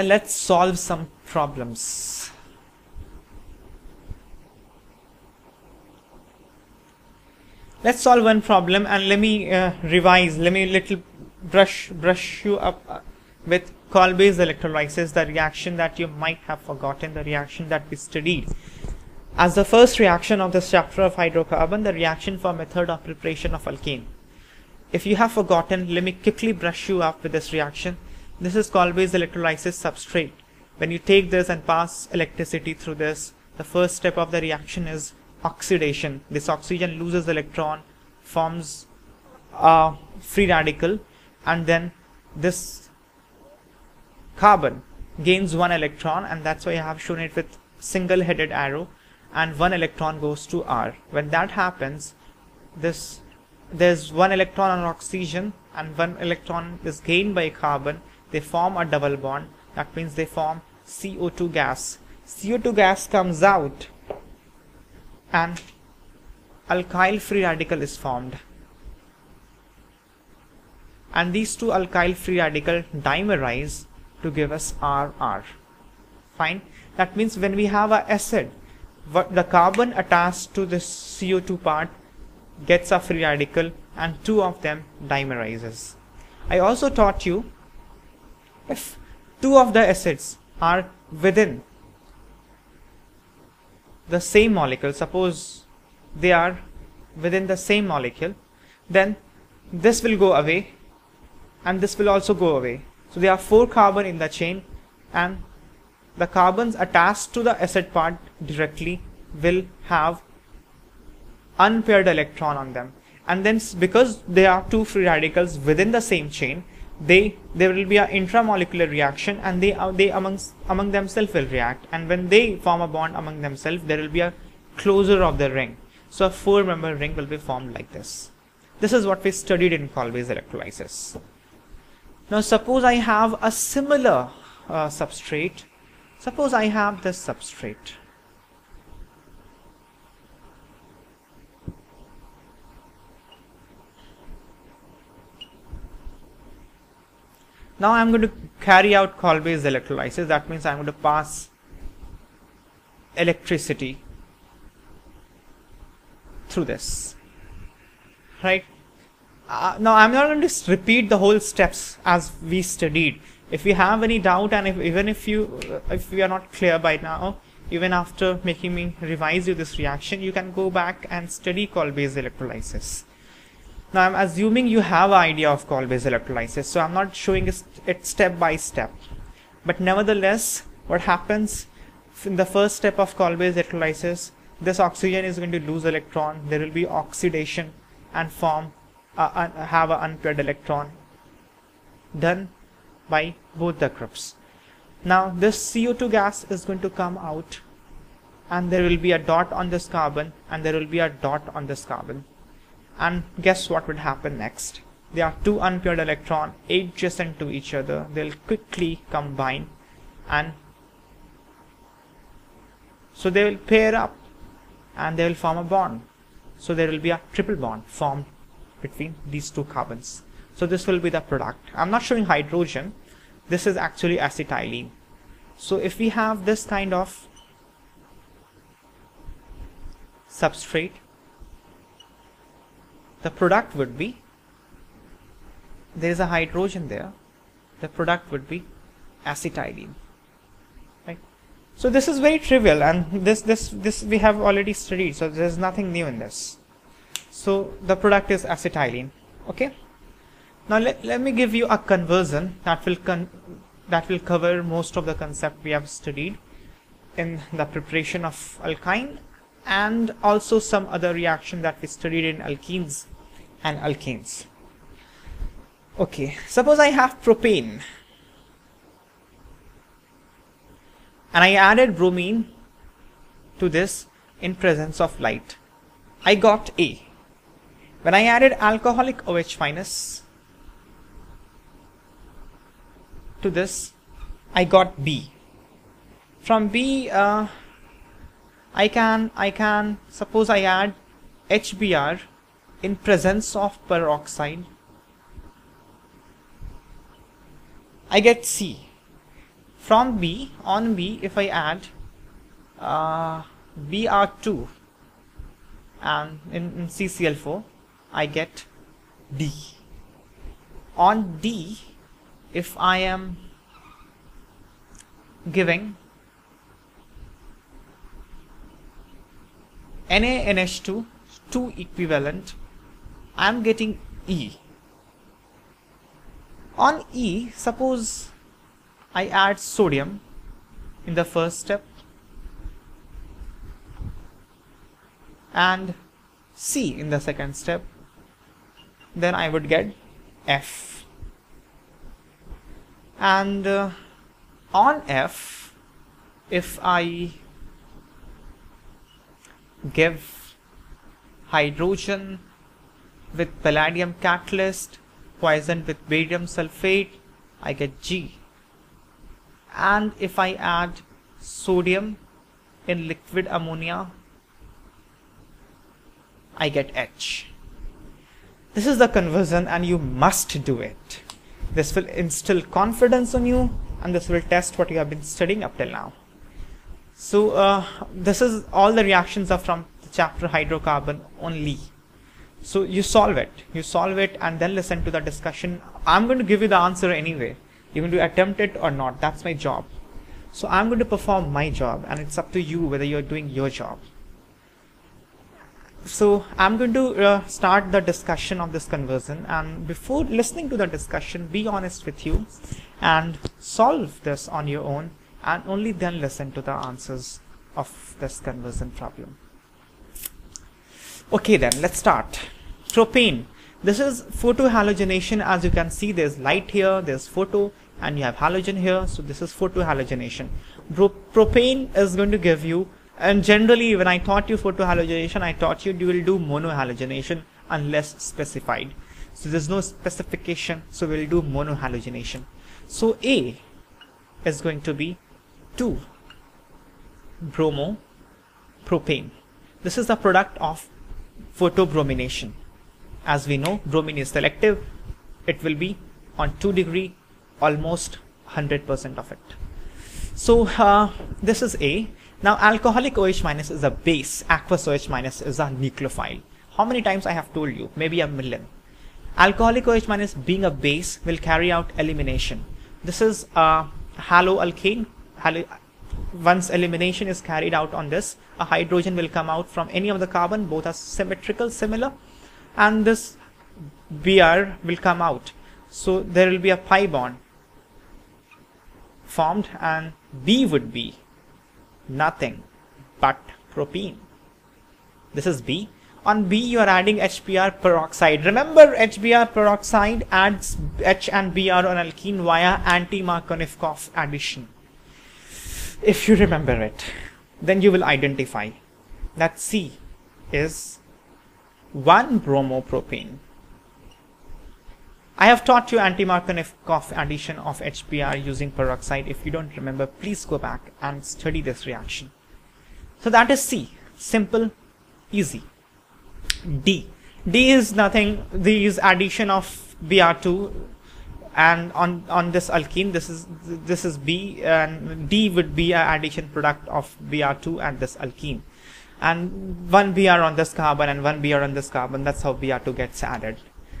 and let's solve some problems. Let's solve one problem and let me uh, revise, let me little brush brush you up uh, with Kolbe's electrolysis, the reaction that you might have forgotten, the reaction that we studied. As the first reaction of this chapter of hydrocarbon, the reaction for method of preparation of alkane. If you have forgotten, let me quickly brush you up with this reaction. This is Kolbe's electrolysis substrate. When you take this and pass electricity through this, the first step of the reaction is oxidation. This oxygen loses electron, forms a free radical, and then this carbon gains one electron, and that's why I have shown it with single headed arrow, and one electron goes to R. When that happens, this there's one electron on oxygen and one electron is gained by carbon they form a double bond. That means they form CO2 gas. CO2 gas comes out and alkyl free radical is formed. And these two alkyl free radical dimerize to give us RR fine? That means when we have a acid the carbon attached to this CO2 part gets a free radical and two of them dimerizes. I also taught you if two of the acids are within the same molecule, suppose they are within the same molecule, then this will go away and this will also go away. So there are four carbon in the chain and the carbons attached to the acid part directly will have unpaired electron on them and then because there are two free radicals within the same chain they there will be an intramolecular reaction and they uh, they amongst among themselves will react. And when they form a bond among themselves there will be a closure of the ring. So a four member ring will be formed like this. This is what we studied in Kolbe's electrolysis. Now suppose I have a similar uh, substrate. Suppose I have this substrate Now I'm going to carry out Kolbe's electrolysis. That means I'm going to pass electricity through this. Right? Uh, now I'm not going to repeat the whole steps as we studied. If you have any doubt and if, even if you uh, if we are not clear by now, even after making me revise you this reaction, you can go back and study Kolbe's electrolysis. Now I'm assuming you have an idea of Kolbe's electrolysis, so I'm not showing it step by step. But nevertheless, what happens in the first step of Kolbe's electrolysis, this oxygen is going to lose electron, there will be oxidation and form uh, have an unpaired electron done by both the groups. Now this CO2 gas is going to come out and there will be a dot on this carbon and there will be a dot on this carbon and guess what would happen next? There are two unpaired electrons adjacent to each other. They'll quickly combine and so they will pair up and they will form a bond. So there will be a triple bond formed between these two carbons. So this will be the product. I'm not showing hydrogen. This is actually acetylene. So if we have this kind of substrate the product would be there is a hydrogen there the product would be acetylene right? So this is very trivial and this this this we have already studied so there is nothing new in this. So the product is acetylene okay? Now let, let me give you a conversion that will con that will cover most of the concept we have studied in the preparation of alkyne and also some other reaction that we studied in alkenes and alkanes. Okay, suppose I have propane and I added bromine to this in presence of light. I got A. When I added alcoholic OH minus to this, I got B. From B, uh, I can I can suppose I add HBr in presence of peroxide I get C. From B on B if I add uh, Br2 and in, in CCl4 I get D. On D if I am giving NaNH2 2 equivalent I am getting E. On E suppose I add sodium in the first step and C in the second step then I would get F. And uh, on F if I give hydrogen with palladium catalyst poisoned with barium sulfate I get G and if I add sodium in liquid ammonia I get H. This is the conversion and you must do it. This will instill confidence on you and this will test what you have been studying up till now. So uh, this is all the reactions are from the chapter hydrocarbon only. So you solve it, you solve it and then listen to the discussion. I'm going to give you the answer anyway. You're going to attempt it or not. That's my job. So I'm going to perform my job and it's up to you whether you're doing your job so I'm going to uh, start the discussion of this conversion and before listening to the discussion be honest with you and solve this on your own and only then listen to the answers of this conversion problem. Okay then let's start. Propane. This is photohalogenation as you can see there's light here, there's photo and you have halogen here so this is photohalogenation. Pro propane is going to give you and generally, when I taught you photohalogenation, I taught you you will do monohalogenation unless specified. So there's no specification, so we'll do monohalogenation. So A is going to be 2 bromo propane. This is the product of photobromination. As we know, bromine is selective. It will be on 2 degree, almost 100% of it. So uh, this is A. Now alcoholic OH minus is a base, aqueous OH minus is a nucleophile. How many times I have told you? Maybe a million. Alcoholic OH minus being a base will carry out elimination. This is a haloalkane. Halo once elimination is carried out on this, a hydrogen will come out from any of the carbon, both are symmetrical, similar, and this Br will come out. So there will be a pi bond formed and B would be nothing but propene. This is B. On B you are adding HBr peroxide. Remember HBr peroxide adds H and Br on alkene via anti-Markovnikov addition. If you remember it, then you will identify that C is 1 bromopropane. I have taught you anti-Markovnikov addition of HBr using peroxide. If you don't remember, please go back and study this reaction. So that is C. Simple, easy. D. D is nothing. D is addition of Br2 and on on this alkene this is this is B and D would be an addition product of Br2 and this alkene. And one Br on this carbon and one Br on this carbon that's how Br2 gets added.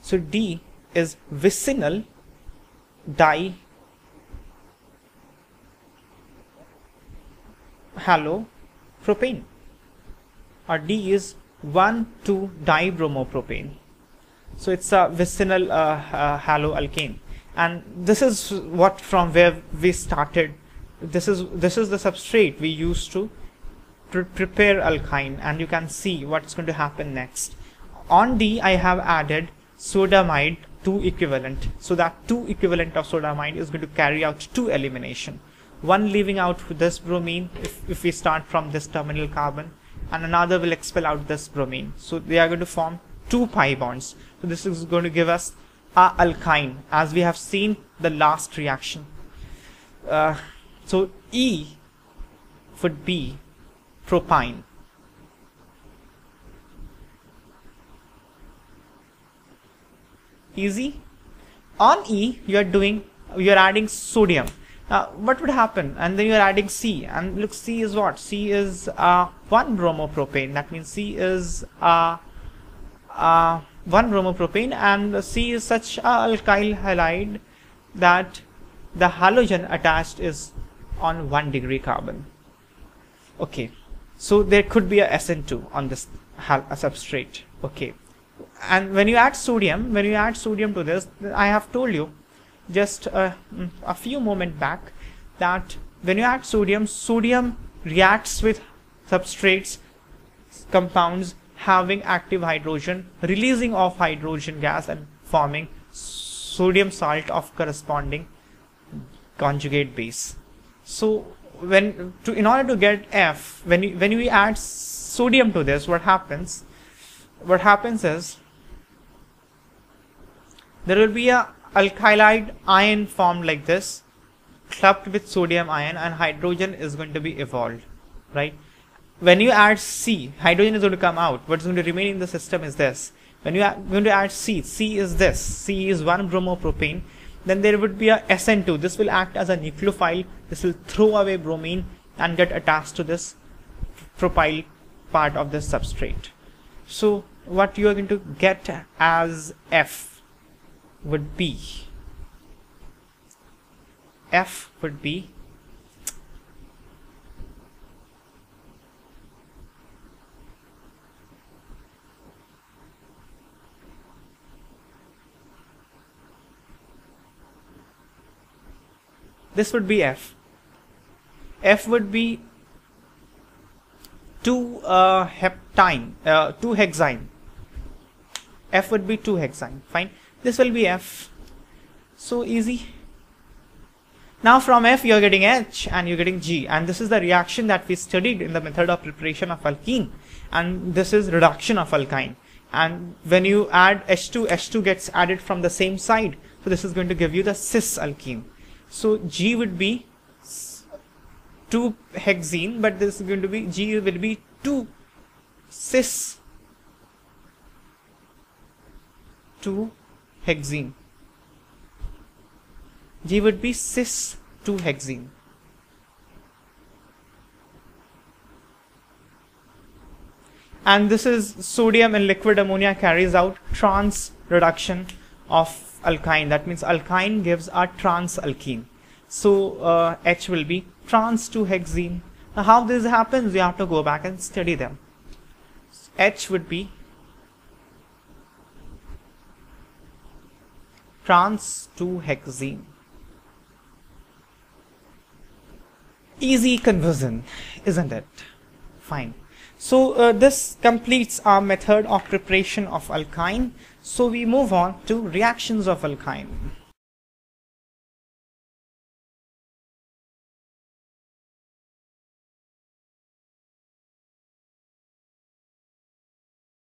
So D is vicinal di halopropane or D is 1,2 dibromopropane. So it's a vicinal uh, uh, and this is what from where we started this is this is the substrate we used to pre prepare alkyne and you can see what's going to happen next on D I have added sodamide 2 equivalent. So that 2 equivalent of sodamide is going to carry out 2 elimination. One leaving out this bromine if, if we start from this terminal carbon and another will expel out this bromine. So they are going to form 2 pi bonds. So this is going to give us a alkyne as we have seen the last reaction. Uh, so E would be propyne. easy on E you are doing you are adding sodium Now, what would happen? And then you're adding C, and look, C is what? C is uh, 1 bromopropane. That means C is uh, uh, 1 bromopropane, and C is such a alkyl halide that the halogen attached is on 1 degree carbon. Okay, so there could be a SN2 on this substrate. Okay, and when you add sodium, when you add sodium to this, I have told you just a, a few moment back that when you add sodium, sodium reacts with substrates, compounds having active hydrogen, releasing of hydrogen gas and forming sodium salt of corresponding conjugate base. So when to in order to get F, when you, when we add sodium to this, what happens? What happens is there will be a alkylide ion formed like this clubbed with sodium ion and hydrogen is going to be evolved right when you add C hydrogen is going to come out. What's going to remain in the system is this. When you are going to add C C is this. C is 1 bromopropane. Then there would be a SN2 this will act as a nucleophile. This will throw away bromine and get attached to this propyl part of this substrate. So what you are going to get as F would be F would be this would be F. F would be 2 uh, heptyne uh, 2 hexyne. F would be 2 hexyne. Fine. This will be F. So easy. Now from F you're getting H and you're getting G. And this is the reaction that we studied in the method of preparation of alkene. And this is reduction of alkyne. And when you add H2 H2 gets added from the same side. So this is going to give you the cis alkene so G would be 2 hexene but this is going to be G will be 2 cis 2 hexene. G would be cis 2 hexene. And this is sodium in liquid ammonia carries out trans reduction of alkyne. That means alkyne gives a trans alkene. So uh, H will be trans 2 hexene. Now how this happens, we have to go back and study them. H would be trans 2 hexene. Easy conversion, isn't it? Fine. So uh, this completes our method of preparation of alkyne. So we move on to reactions of alkyne.